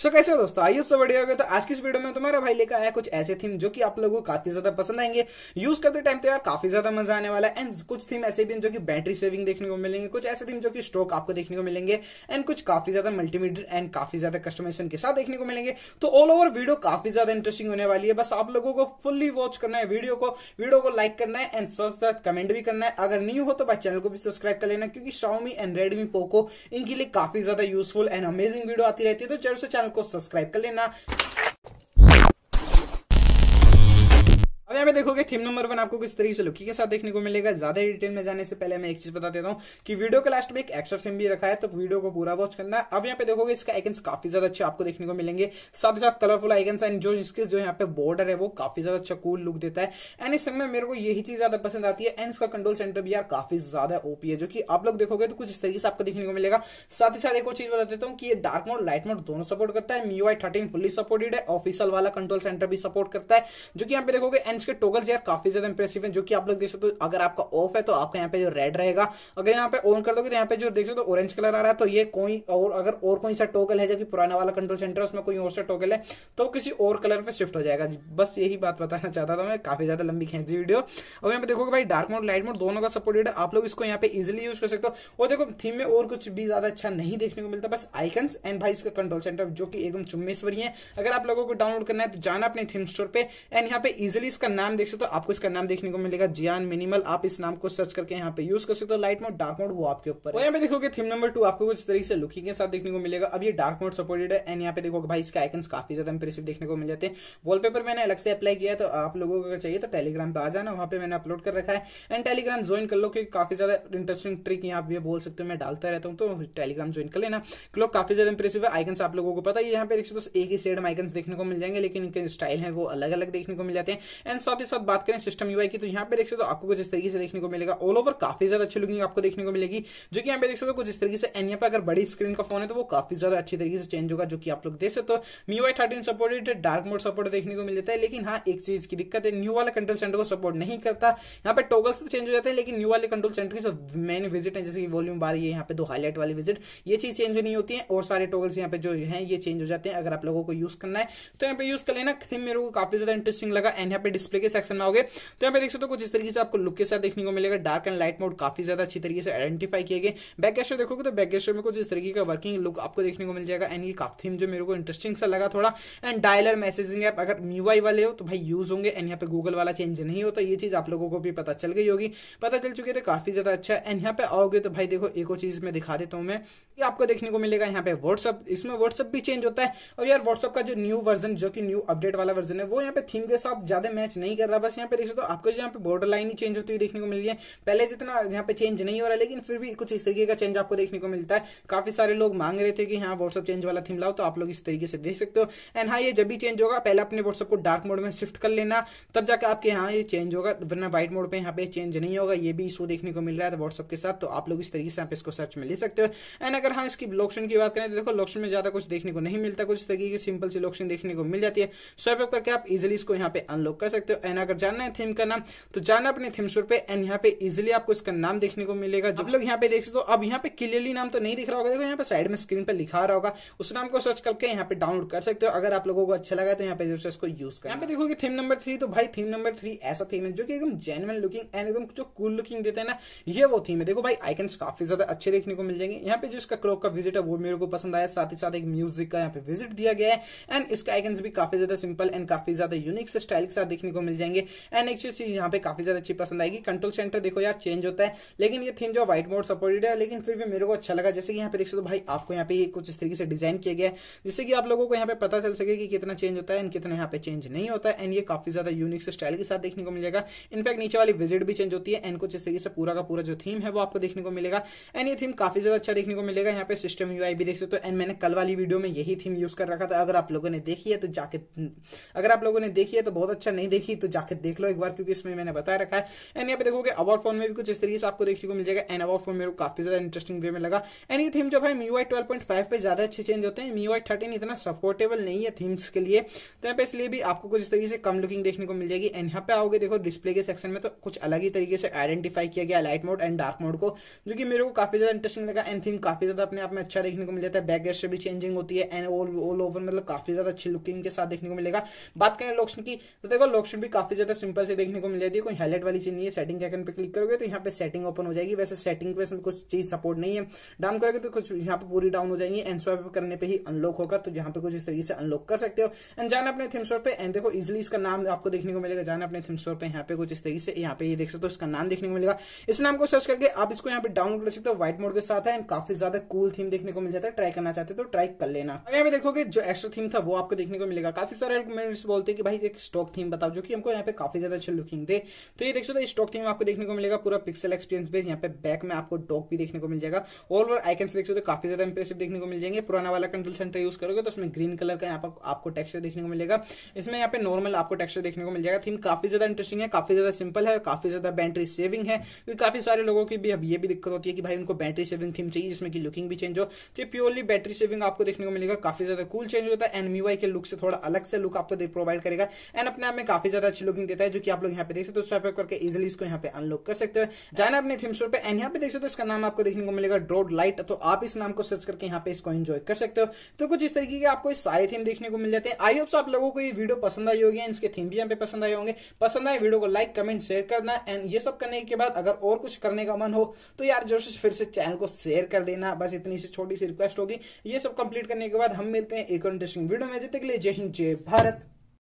सो so, कैसे हो दोस्तों आइए सब बढ़िया हो गया। तो आज की इस वीडियो में तुम्हारा भाई लेकर आया कुछ ऐसे थीम जो कि आप लोगों को काफ़ी ज़्यादा पसंद आएँगे। यूज़ करते टाइम तो यार काफ़ी ज़्यादा मज़ा आने वाला है। एंड कुछ थीम ऐसे भी जो कि बैटरी सेविंग देखने को मिलेंगे। कुछ ऐसे थीम जो कि स्ट्रोक आपको देखने को मिलेंगे। एंड कुछ काफ़ी ज़्यादा मल्टीमीडिया एंड काफ़ी ज़्यादा कस्टमाइजेशन के साथ देखने को मिलेंगे। तो ऑल ओवर वीडियो काफ़ी ज़्यादा इंटरेस्टिंग होने वाली है। बस आप लोगों को फुल्ली वॉच करना है वीडियो को। वीडियो को लाइक करना है एंड साथ कमेंट भी करना है। अगर न्यू हो तो भाई चैनल को भी सब्सक्राइब कर लेना क्योंकि शाओमी एंड रेडमी पोको इनके लिए काफ़ी ज़्यादा यूजफुल एंड अमेजिंग वीडियो आती रहती है। तो ज़रूर से चैनल को सब्सक्राइब कर लेना। यहाँ पे देखोगे थीम नंबर वन आपको किस तरीके से लुकी के साथ देखने को मिलेगा। ज़्यादा डिटेल में जाने से पहले मैं एक चीज़ बता देता हूँ कि वीडियो के लास्ट में एक एक्स्ट्रा थीम भी रखा है तो वीडियो को पूरा वॉच करना अब यहाँ पे देखोगे इसका आइकन्स काफ़ी ज़्यादा अच्छे आपको देखने को मिलेंगे। साथ ही साथ कलरफुल आइकन्स एंड जो इसके, जो यहाँ पे बॉर्डर है, वो काफ़ी ज़्यादा अच्छा कूल लुक देता है। एंड इस समय मेरे को यही चीज़ ज़्यादा पसंद आती है। एंड इसका कंट्रोल सेंटर भी यार काफ़ी ज़्यादा ओपी है, जो कि आप लोग देखोगे तो कुछ इस तरीके से आपको देखने को मिलेगा। साथ ही साथ एक और चीज़ बता देता हूँ कि ये डार्क मोड लाइट मोड दोनों सपोर्ट करता है। आई थर्टीन फुल्ली सपोर्टेड है। ऑफिशियल वाला कंट्रोल सेंटर भी सपोर्ट करता है, जो कि यहाँ पे देखोगे एंड इसके टोगल्स यार काफ़ी ज़्यादा इंप्रेसिव है, जो कि आप लोग देख सकते हो। अगर आपका ऑफ़ है तो आपका यहाँ पे जो रेड रहेगा। अगर यहाँ पे ऑन कर दोगे तो यहाँ पे जो देख सकते हो ऑरेंज कलर आ रहा है तो ये कोई और, अगर और कोई सा टोगल है, जो कि पुराना वाला कंट्रोल सेंटर उसमें कोई और सा टोगल है तो किसी और कलर पे शिफ्ट हो जाएगा। बस यही बात बताना चाहता था मैं, काफ़ी ज़्यादा लंबी खेची वीडियो और यहाँ पे देखोगे भाई डार्क मोड लाइट मोड दोनों का सपोर्टेड है। आप लोग इसको यहाँ पे इजिली यूज़ कर सकते हो। और देखो थीम में और कुछ भी ज़्यादा अच्छा नहीं देखने को मिलता, बस आइकन्स एंड भाई इसका कंट्रोल सेंटर जो कि एकदम चुम्बेश्वरी है। अगर आप लोगों को डाउनलोड करना है तो जाना अपने थीम स्टोर पे। एंड यहाँ पे इजिली इसका नाम देख सकते हो आपको इसका नाम देखने को मिलेगा जियान मिनिमल आप इस नाम को सर्च करके यहाँ पे यूज़ कर सकते हो लाइट मोड डार्क मोड वो आपके ऊपर यहाँ पे देखोगे थीम नंबर टू आपको कुछ तरीके से लुकिंग के साथ देखने को मिलेगा। अब ये डार्क मोड सपोर्टेड है एंड यहाँ पे देखोगे भाई इसके आइकन्स काफ़ी ज़्यादा इंप्रेसिव देखने को मिल जाते हैं। वॉलपेपर मैंने अलग से अप्लाई किया तो आप लोगों को अगर चाहिए तो टेलीग्राम पे आ जाना वहाँ पे मैंने अपलोड कर रखा है। एंड टेलीग्राम ज्वाइन कर लो क्योंकि काफ़ी ज़्यादा इंटरेस्टिंग ट्रिक यहाँ पे बोल सकते हो मैं डालता रहता हूँ तो टेलीग्राम ज्वाइन कर लेना। लोग काफ़ी ज़्यादा इंप्रेसिव है आइकन्स आप लोगों को पता है यहाँ पे देख सकते हो एक ही सेड में आइकन्स देखने को मिल जाएँगे लेकिन इनके स्टाइल है वो अलग अलग देखने को मिल जाते हैं। एंड साथ ही साथ बात करें सिस्टम यूआई की तो यहाँ पे देख सकते हो आपको कुछ इस तरीके से देखने को मिलेगा। ऑल ओवर काफ़ी ज़्यादा अच्छी लुकिंग आपको देखने को मिलेगी, जो कि यहाँ पे देख सकते हो कुछ इस तरीके से यहाँ पे अगर बड़ी स्क्रीन का फ़ोन है तो वो काफ़ी ज़्यादा अच्छी तरीके से चेंज होगा, जो कि आप लोग देख सकते हो। MIUI thirteen supported dark mode support देखने को मिल जाता है, लेकिन हाँ एक चीज़ की दिक्कत है न्यू वाले कंट्रोल सेंटर को सपोर्ट नहीं करता। यहाँ पे टोगल्स तो चेंज हो जाते हैं, लेकिन न्यू वाले कंट्रोल सेंटर की जो मेन विज़िट है, जैसे कि वॉल्यूम बार ये यहाँ पे दो हाईलाइट वाली विज़िट ये चीज़ चेंज नहीं होती है, और सारे टोगल्स यहाँ पे जो है, ये चेंज हो जाते हैं, अगर आप लोगों को यूज़ करना है तो यहाँ पे यूज़ कर लेना। थीम मेरे को काफ़ी ज़्यादा इंटरेस्टिंग लगा एंड यहाँ पे डिस्प्ले के सेक्शन में आओगे। तो यहाँ पे देख सकते हो, कुछ इस तरीके से आपको लुक के साथ देखने को मिलेगा। डार्क एंड लाइट मोड काफ़ी ज़्यादा अच्छी तरीके से आइडेंटिफाई किए गए। बैक गेस्टर देखोगे तो बैक गेस्टर में कुछ इस तरीके का वर्किंग लुक आपको देखने को मिल जाएगा। एंड ये काफ़ी थीम जो मेरे को इंटरेस्टिंग सा लगा थोड़ा। एंड डायलर मैसेजिंग ऐप अगर म्यूआई वाले हो तो भाई यूज़ होंगे। एंड यहाँ पे गूगल वाला चेंज नहीं होता। ये चीज़ आप लोगों को भी पता चल गई होगी। पता चल चुकी है तो काफ़ी ज़्यादा अच्छा। एंड यहाँ पे आओगे तो भाई देखो, एक और चीज़ मैं दिखा देता हूँ मैं। ये आपको देखने को मिलेगा यहाँ पे व्हाट्सअप इसमें व्हाट्सअप भी चेंज होता है। और यार व्हाट्सअप का जो न्यू वर्जन जो कि न्यू अपडेट वाला वर्जन है, वो यहाँ पे थीम के साथ ज़्यादा मैच नहीं कर रहा, बस यहाँ पे देख सकते हो, आपको यहाँ पे बॉर्डर लाइन ही चेंज होती हुई देखने को मिल रही है। पहले जितना यहाँ पे चेंज नहीं हो रहा, लेकिन फिर भी कुछ इस तरीके का चेंज आपको देखने को मिलता है। काफ़ी सारे लोग मांग रहे थे कि हाँ व्हाट्सअप चेंज वाला थीम लाओ तो आप लोग इस तरीके से देख सकते हो। एंड हाँ ये जब भी चेंज होगा, पहले अपने व्हाट्सअप को डार्क मोड में शिफ्ट कर लेना, तब जाकर आपके यहाँ ये चेंज होगा, वरना व्हाइट मोड पे यहाँ पे चेंज नहीं होगा। ये भी इशू देखने को मिल रहा है व्हाट्सअप के साथ तो आप लोग इस तरीके से आप इसको सर्च में ले सकते हो। एंड अगर हाँ इसकी लोक्शन की बात करें तो देखो लोक्शन में ज़्यादा कुछ देखने को नहीं मिलता, कुछ तरीके की सिंपल सी लोक्शन देखने को मिल जाती है। स्वाइप अप करके आप इजिली इसको यहाँ पे अनलॉक कर सकते हो। एंड अगर जानना है थीम का नाम तो जाना अपने थीम स्टोर पे। एंड यहाँ पे इजिली आपको इसका नाम देखने को मिलेगा। जब लोग यहाँ पे देख सकते हो, अब यहाँ पे क्लियरली नाम तो नहीं दिख रहा होगा। देखो, यहाँ पे साइड में स्क्रीन पे लिखा रहा होगा। उस नाम को सर्च करके यहाँ पे डाउनलोड कर सकते हो। अगर आप लोगों को अच्छा लगा तो यहाँ पे इसको यूज़ कर यहाँ पे देखोगे थीम नंबर थ्री तो भाई थीम नंबर थ्री ऐसा थीम है जो कि एकदम जेनवन लुकिंग एंड एकदम जो कूल लुकिंग देते हैं ना, ये वो थीम है। देखो भाई आइकन्स काफ़ी ज़्यादा अच्छे देखने को मिल जाएँगे। यहाँ पे जो इसका क्लॉक का विज़िट है, वो मेरे को पसंद आया। साथ ही साथ एक म्यूज़िक का यहाँ पे विज़िट दिया गया है। एंड इसका आइकन्स भी काफ़ी ज़्यादा सिंपल एंड काफ़ी ज़्यादा यूनिक स्टाइल के साथ देखने को मिल जाएँगे। एंड एक चीज़ यहाँ पे काफ़ी ज़्यादा अच्छी पसंद आएगी। कंट्रोल सेंटर देखो यार चेंज होता है। लेकिन ये थीम जो व्हाइट मोड सपोर्टेड है, लेकिन फिर भी मेरे को अच्छा लगा। जैसे कि यहाँ पे देख सकते हो भाई, आपको यहाँ पे कुछ इस तरीके से डिज़ाइन किया गया जिससे कि आप लोगों को यहाँ पे पता चल सके कि कितना चेंज होता है एंड कितना यहाँ पे चेंज नहीं होता है। एंड ये काफ़ी ज़्यादा यूनिक स्टाइल के साथ देखने को मिलेगा इनफैक्ट नीचे वाली विज़िट भी चेंज होती है एंड कुछ इस तरीके से पूरा का पूरा जो थीम है वो आपको देखने को मिलेगा। एंड ये थीम काफ़ी ज़्यादा अच्छा देखने को मिलेगा। यहाँ पे सिस्टम यू भी देख सकते हो। एंड मैंने कल वाली वीडियो में यही थीम यूज़ कर रखा था। अगर आप लोगों ने देखी है तो जाके, अगर आप लोगों ने देखी है तो बहुत अच्छा। नहीं देखी देखी तो जाकर देख लो एक बार, क्योंकि इसमें मैंने बताया रखा है। एंड यहाँ पे देखोगे अबाउट फ़ोन में भी कुछ इस तरीके से आपको देखने को मिल जाएगा। एंड अबाउट फ़ोन मेरे को काफ़ी ज़्यादा इंटरेस्टिंग वे में लगा। एंड ये थीम जो है MIUI twelve point five पे ज़्यादा अच्छे चेंज होते हैं। म्यू आई थर्टीन इतना सपोर्टेबल नहीं है थीम्स के लिए। तो यहाँ पे इसलिए भी आपको कुछ इस तरीके से कम लुकिंग देखने को मिल जाएगी। एंड यहाँ पे आओगे, देखो डिस्प्ले के सेक्शन में तो कुछ अलग ही तरीके से आइडेंटिफाई किया गया light mode and dark mode को, जो कि मेरे को काफ़ी ज़्यादा इंटरेस्टिंग लगा। एंड थीम काफ़ी ज़्यादा अपने आप में अच्छा देखने को मिल जाता है बैक से भी चेंजिंग होती है। एंड ऑल ओवर मतलब काफ़ी ज़्यादा अच्छी लुकिंग के साथ देखने को मिलेगा। बात करें लोक्शन की तो देखो लोक्शन भी काफ़ी ज़्यादा सिंपल से देखने को मिल जाती है। कोई हाईलाइट वाली चीज़ नहीं है। सेटिंग आइकन पे क्लिक करोगे तो यहाँ पे सेटिंग ओपन हो जाएगी। वैसे सेटिंग पे कुछ चीज़ सपोर्ट नहीं है। डाउन करोगे तो कुछ यहाँ पे पूरी डाउन हो जाएँगी। एंड स्वाइप करने पे ही अनलॉक होगा। तो यहाँ पे कुछ इस तरीके से अनलॉक कर सकते हो। एंड जाना अपने थीम स्टोर पे। एंड देखो इजिली इसका नाम आपको देखने को मिलेगा। जाना अपने थीम स्टोर पे। यहाँ पे कुछ इस तरीके से यहाँ पे देख सकते हो, इसका नाम देखने को मिलेगा। इस नाम को सर्च करके आप इसको यहाँ पे डाउनलोड कर सकते हो। व्हाइट मोड के साथ है। एंड काफ़ी ज़्यादा कूल थीम देखने को मिल जाता है। ट्राई करना चाहते तो ट्राई कर लेना। अब यहाँ पे देखोगे, जो एक्स्ट्रा थीम था वो आपको देखने को मिलेगा। काफ़ी सारे बोलते हैं कि भाई एक स्टॉक थीम बताओ, जो हमको यहाँ पे काफ़ी ज़्यादा अच्छी लुकिंग दे। तो ये देख सकते स्टॉक थीम आपको देखने को मिलेगा पूरा पिक्सल एक्सपीरियंस बेस यहाँ पे बैक में आपको डॉक भी देखने को मिल जाएगा। ऑल ओवर आइकन देख सकते काफ़ी ज़्यादा इंप्रेसिव देखने को मिल जाएँगे। पुराना वाला कंट्रोल सेंटर यूज़ करोगे तो उसमें ग्रीन कलर का यहाँ पर आपको टेक्सचर देखने को मिलेगा। इसमें यहाँ पे नॉर्मल आपको टेक्सचर देखने को मिल जाएगा। थीम काफ़ी ज़्यादा इंटरेस्टिंग है, काफ़ी ज़्यादा सिंपल है, काफ़ी ज़्यादा बैटरी सेविंग है। क्योंकि काफ़ी सारे लोगों की भी अब ये भी दिक्कत होती है कि भाई उनको बैटरी सेविंग थीम चाहिए जिसमें की लुकिंग भी चेंज हो। तो प्योरली बैटरी सेविंग आपको देखने को मिलेगा। काफ़ी ज़्यादा कूल चेंज होता है। एनमीवाई के लुक से थोड़ा अलग से लुक आपको प्रोवाइड करेगा। एंड अपने आप में काफ़ी ज़्यादा अच्छी लुकिंग देता है, जो कि आप लोग यहाँ पे देख सकते हो स्वाइप करके इजिली इसको यहाँ पे अनलॉक कर सकते हो। जाना अपने थीम स्टोर पे एंड यहाँ पे देख सकते हो, इसका नाम आपको देखने को मिलेगा ड्रोड लाइट तो आप इस नाम को सर्च करके यहाँ पे इसको एंजॉय कर सकते हो। तो कुछ इस तरीके के आपको सारे थीम देखने को मिल जाते हैं। आई होप आप लोगों को ये वीडियो पसंद आई होगी इसके थीम भी यहाँ पे पसंद आए होंगे। पसंद आए वीडियो को लाइक कमेंट शेयर करना एंड ये सब करने के बाद अगर और कुछ करने का मन हो तो यार ज़ोर से फिर से चैनल को शेयर कर देना। बस इतनी सी छोटी सी रिक्वेस्ट होगी। ये सब कंप्लीट करने के बाद हम मिलते हैं एक इंटरेस्टिंग वीडियो में। जब तक के लिए जय हिंद, जय भारत।